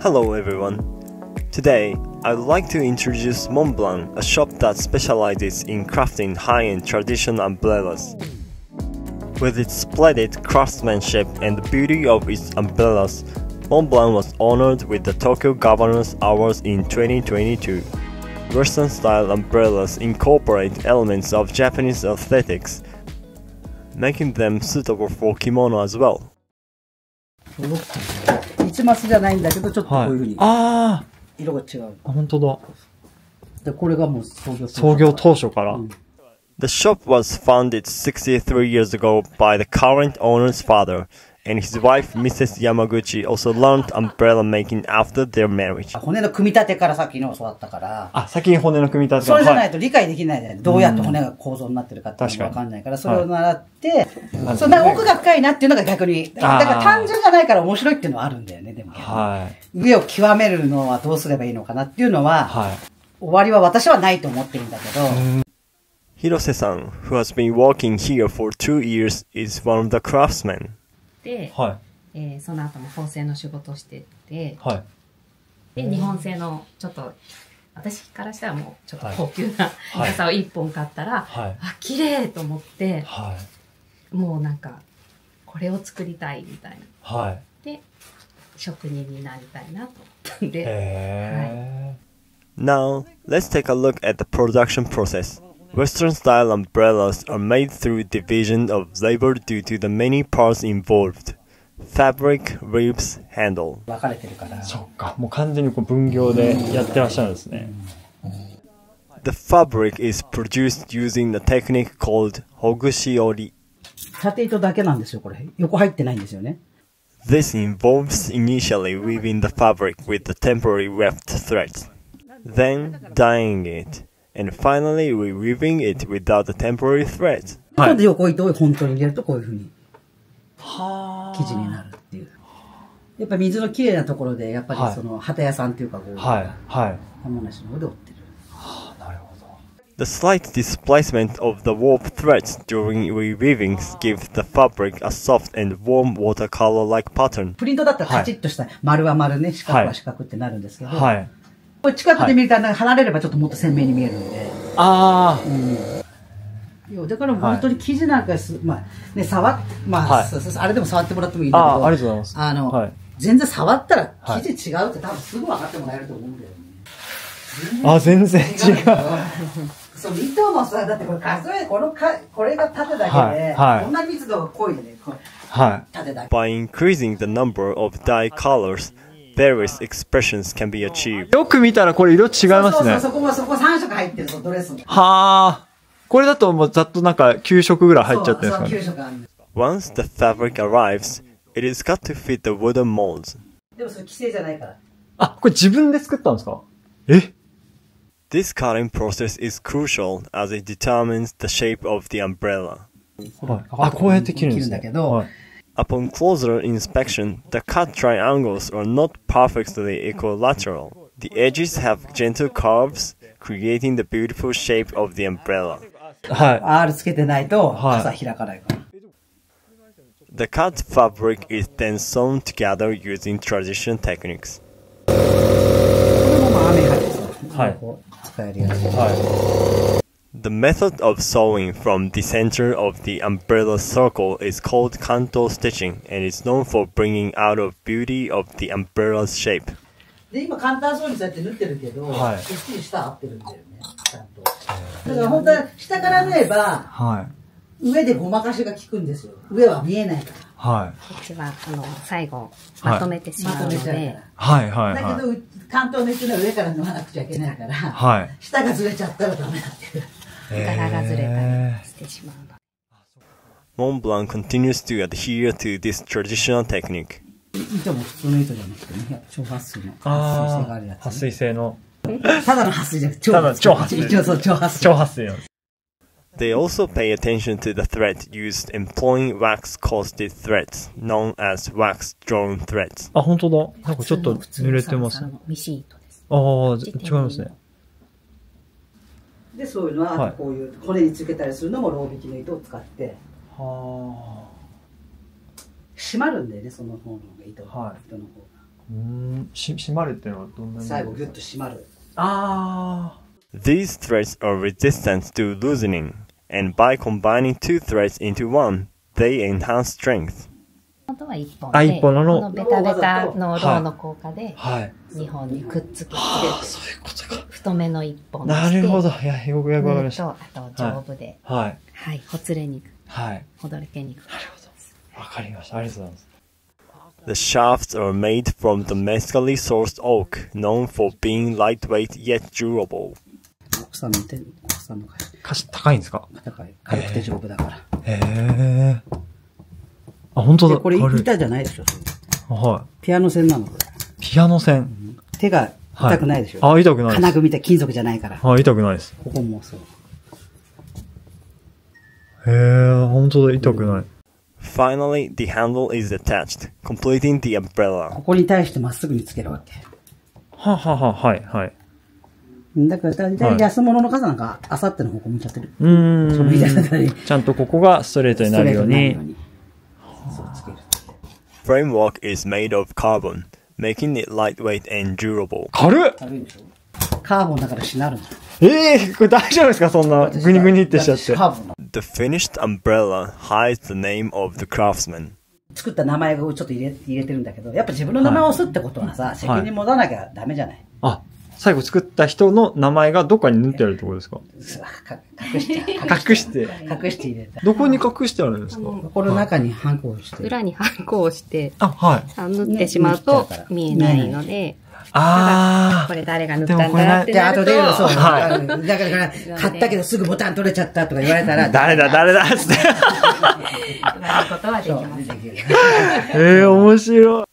Hello everyone. Today, I would like to introduce Montblanc, a shop that specializes in crafting high-end traditional umbrellas. With its splendid craftsmanship and the beauty of its umbrellas, Montblanc was honored with the Tokyo Governor's Awards in 2022. Western style umbrellas incorporate elements of Japanese aesthetics, making them suitable for kimono as well. 一マスじゃないんだけど、ちょっとこういうふうにあ色が違う。あ、本当だ。で、これがもう創業創業当初から。The shop was founded 63 years ago by the current owner's father, and his wife, Mrs. Yamaguchi, also learned umbrella making after their marriage. 骨の組み立てからさっきの教わったから、あ、先に骨の組み立てそれじゃなはいと理解できないじゃない。どうやって骨が構造になってるかっていうのがわかんないから、それを習って、そんな奥が深いなっていうのが逆に、だから単純じゃないから面白いっていうのはあるんだよね、でも。はい。上を極めるのはどうすればいいのかなっていうのは、はい。終わりは私はないと思ってるんだけど、Hirose-san, who has been working here for two years, is one of the craftsmen. で、はい。えーその後も縫製の仕事をしてて、はい。で、日本製のちょっと、私からしたらもうちょっとはい高級なはい傘を一本買ったら、はい。あ、綺麗と思って、はい。もうなんか、これを作りたいみたいな。はい。で、職人になりたいなと思ったんで、へ Now, let's take a look at the production process. Western style umbrellas are made through division of labor due to the many parts involved fabric, ribs, handle. 分かれてるからー。。そっか。もう完全にこう分業でやってらっしゃるんですね。 The fabric is produced using the technique called hogushiori. 縦糸だけなんですよ、これ。横入ってないんですよね。 This involves initially weaving the fabric with the temporary weft threads, then dyeing it, and finally reweaving it without the temporary threads. はい今度横糸を本当に入れるとこういうふうには生地になるっていう。やっぱ水のきれいなところで、やっぱりはいその旗屋さんっていうかこう、はい。はい。浜梨の方で織ってる。なるほど。 The slight displacement of the warp threads during reweaving gives the fabric a soft and warm watercolor-like pattern. プリントだったらカチッとした、丸は丸ね、四角は四角ってなるんですけど、はい。 これ近くで見ると離れればちょっともっと鮮明に見えるんで、あいやだから本当に生地なんかす、まあね、触っ、まあ、はいそうそうそうあれでも触ってもらってもいいんあ。だけど、ああ、ありがとうございます。あの、はい。全然触ったらはい生地違うって多分すぐ分かってもらえると思うんだよね。あ、全然違う。そう、糸もさ、だってこれ数え、このか、これが縦だけで、はいはいこんな密度が濃いよね、これは縦だけ。By increasing the number of dye colors, various expressions can be achieved. い。よく見たらこれ色違いますねそうそう。そこもそこ3色入ってるぞ、ドレスも。はあ。これだともうざっとなんか9色ぐらい入っちゃってるんそう、ですかね。そう9色あるんです。 Once the fabric arrives, it is cut to fit the wooden molds. でもそれ規制じゃないから。あ、これ自分で作ったんですかえ This cutting process is crucial as it determines the shape of the umbrella. はい。あ、こうやって切るんですね。切るんだけどはい Upon closer inspection, the cut triangles are not perfectly equilateral. The edges have gentle curves, creating the beautiful shape of the umbrella. はい。 R つけてないと、はい傘開かないから。 The cut fabric is then sewn together using traditional techniques. これもまあ雨入ってさ、はいこう使えるやつ。は The method of sewing from the center of the umbrella circle is called kanto stitching and is known for bringing out of beauty of the umbrella's shape. で、今簡単そうにそうやって縫ってるけど、はいきっちり下合ってるんだよね、ちゃんと。だから本当は下から縫えば、い。はい。上でごまかしが効くんですよ。上は見えないかはい。こっちは、あの、最後、はいまとめてしら。まうので、かはい。はい。ら。だけど、う関東の人は上から縫わなくちゃいけないから、はい。下がずれちゃったらダメだっていう。柄がずれたへりしてしまうので。Mont Blanc continues to adhere to this traditional technique. 糸も普通の糸じゃなくてね、超撥水のあ撥水性があるやつ、ね。水性の、ただの撥水じゃなくて、超ただの超撥水一応そう、超撥水。超撥水。They also pay attention to the thread used employing wax-coated threads, known as wax-drawn threads. あ、本当だ。なんかちょっと濡れてます。ああ、ぜ違いますね。で、そういうのは、こういう骨につけたりするのもロー引きの糸を使って、は締まるんだよね、その方の糸,、はい糸の方が。うんし締まるっていうのはどんな最後ギュッと締まる。あ These threads are resistant to loosening, and by combining two threads into one, they enhance strength. 本当は一本あで、一本のこのベタベタのローの効果で、あはい。二本にくっつけて、そういうことか。太めの一本なるほど。いやよくよくわかりました。と、あと丈夫で、はい。はい、ほつれにく、はい。ほどれけにく。なるほど。わかりました。ありがとうございます。The shafts are made from domestically sourced oak, known for being lightweight yet durable. 国産の手、国産の会社。かし高いんですか？高い。軽くて丈夫だから。へえあ本当で、だこれ板じゃないでしょ。はピアノ線なの、これ。いピアノ線手が痛くないでしょ。あ痛くないです金具みたい金属じゃないから。あ痛くないですここもそう。へえ本当だ痛くない Finally, the handle is attached, completing the umbrella. ここに対してまっすぐにつけるわけ。ははははいはいだから、大体安物の傘なんか、あさっての方向向いちゃってる。うん。ちゃんとここがストレートになるようにストレートになるようにそうつける。Framework is made of carbon, making it lightweight and durable. 軽っ軽いでしょ？カーボンだからしなるの。ええこれ大丈夫ですか？そんなグニグニってしちゃってカーボンの。The finished umbrella hides the name of the craftsman. 作った名前をちょっと入れ入れてるんだけど、やっぱ自分の名前を押すってことはさ、責任持たなきゃダメじゃない？あ最後作った人の名前がどっかに塗ってあるってことですか？か 隠して、隠して隠して入れた。どこに隠してあるんですか？ここの中にハンコをして。裏にハンコをして、あはい。あ塗ってしまうと見えないので、あこれ誰が塗ったんだってなる後で、そう。と、はだから、買ったけどすぐボタン取れちゃったとか言われたら、誰だ誰だっつって言われることはできまええ面白い。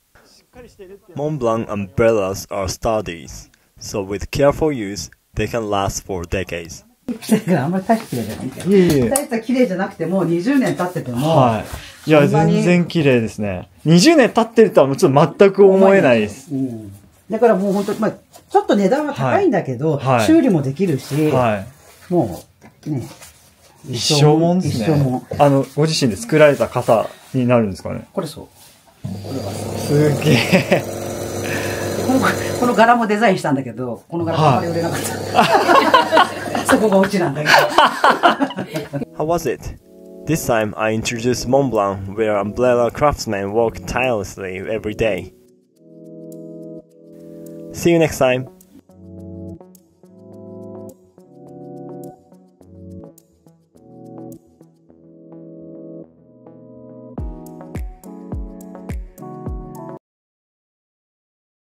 Mont Blanc umbrellas are sturdies, so with careful use, they can last for decades. だからあんまり大して綺麗じゃないんだよ。いえいえ大して綺麗じゃなくても、20年経ってても、はいいや全然綺麗ですね20年経ってるとはもうちょっと全く思えないですうん。だからもう本当まあ、ちょっと値段は高いんだけど、はいはい修理もできるし、はいもう、ね、一生もんです一生もんね。あの、ご自身で作られた傘になるんですかね。これそう。すげえ。この、柄もデザインしたんだけど、この柄あんまり売れなかった。そこがオチなんだけど。How was it? This time I introduced Mont Blanc, where umbrella craftsmen work tirelessly every day. See you next time!